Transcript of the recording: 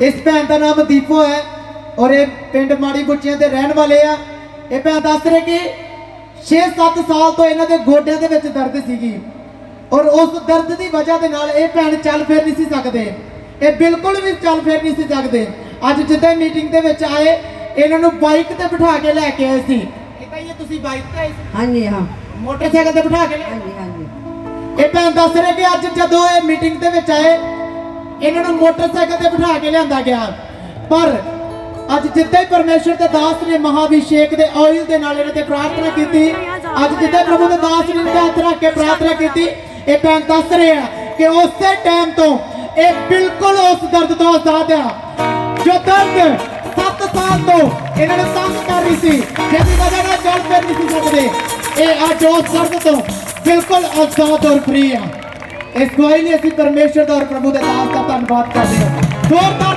ਇਸ ਭੈਣ ਦਾ ਨਾਮ ਦੀਪੋ ਹੈ ਔਰ ਇਹ ਪਿੰਡ ਮਾੜੀ ਗੁੱਚੀਆਂ ਦੇ ਰਹਿਣ ਵਾਲੇ ਆ। ਇਹ ਭੈਣ ਦੱਸ ਰਹੇ ਕਿ 6-7 ਸਾਲ ਤੋਂ ਇਹਨਾਂ ਦੇ ਗੋਡਿਆਂ ਦੇ ਵਿੱਚ ਦਰਦ ਸੀਗੀ ਔਰ ਉਸ ਦਰਦ ਦੀ ਵਜ੍ਹਾ ਦੇ ਨਾਲ ਇਹ ਭੈਣ ਚੱਲ ਫਿਰ ਨਹੀਂ ਸੀ ਸਕਦੇ। ਇਹ ਬਿਲਕੁਲ ਵੀ ਚੱਲ ਫਿਰ ਨਹੀਂ ਸੀ ਸਕਦੇ। ਅੱਜ ਜਿੱਦਾਂ ਮੀਟਿੰਗ ਦੇ ਵਿੱਚ ਆਏ ਇਹਨਾਂ ਨੂੰ ਬਾਈਕ ਤੇ ਬਿਠਾ ਕੇ ਲੈ ਕੇ ਆਏ ਸੀ। ਇਹ ਤਾਂ ਇਹ ਤੁਸੀਂ ਬਾਈਕ ਤੇ ਆਏ ਸੀ? ਹਾਂਜੀ ਹਾਂ। ਮੋਟਰਸਾਈਕਲ ਤੇ ਬਿਠਾ ਕੇ ਲਿਆਏ ਹਾਂਜੀ ਹਾਂਜੀ। ਇਹ ਭੈਣ ਦੱਸ ਰਹੇ ਕਿ ਅੱਜ ਜਦੋਂ ਇਹ ਮੀਟਿੰਗ ਦੇ ਵਿੱਚ ਆਏ ਇਹਨਾਂ ਨੂੰ ਮੋਟਰਸਾਈਕਲ ਤੇ ਬਿਠਾ ਕੇ ਲਿਆਂਦਾ ਗਿਆ। ਪਰ ਅੱਜ ਜਿੱਦਾਂ ਹੀ ਪਰਮੇਸ਼ਰ ਦੇ ਦਾਸ ਨੇ ਮਹਾਭਿਸ਼ੇਕ ਦੇ ਆਇਲ ਦੇ ਨਾਲ ਇਹਨਾਂ ਤੇ ਪ੍ਰਾਰਥਨਾ ਕੀਤੀ, ਅੱਜ ਜਿੱਦਾਂ ਪ੍ਰਭੂ ਦੇ ਦਾਸ ਨੇ ਇਹਨਾਂ ਹੱਥ ਰੱਖ ਕੇ ਪ੍ਰਾਰਥਨਾ ਕੀਤੀ, ਇਹ ਭੈਣ ਦੱਸ ਰਹੇ ਆ ਕਿ ਉਸੇ ਟਾਈਮ ਤੋਂ ਇਹ ਬਿਲਕੁਲ ਉਸ ਦਰਦ ਤੋਂ ਆਜ਼ਾਦ ਆ। ਜੋ ਦਰਦ 7 ਸਾਲ ਤੋਂ ਇਹਨਾਂ ਨੇ ਤੰਗ ਕਰ ਰਹੀ ਸੀ, ਜਿਹਦੀ ਵਜ੍ਹਾ ਨਾਲ ਚੱਲ ਫਿਰ ਨਹੀਂ ਸੀ ਸਕਦੇ। ਇਹ ਅੱਜ ਉਸ ਦਰਦ ਤੋਂ ਬਿਲਕੁਲ ਆਜ਼ਾਦ ਔਰ ਫ੍ਰੀ ਆ। ਇਸ ਗਵਾਹੀ ਲਈ ਅਸੀਂ ਪਰਮੇਸ਼ਰ ਦਾ ਔਰ ਪ੍ਰਭੂ ਦੇ ਨਾਮ ਦਾ ਧੰਨਵਾਦ ਕਰਦੇ ਹਾਂ। ਜ਼ੋਰਦਾਰ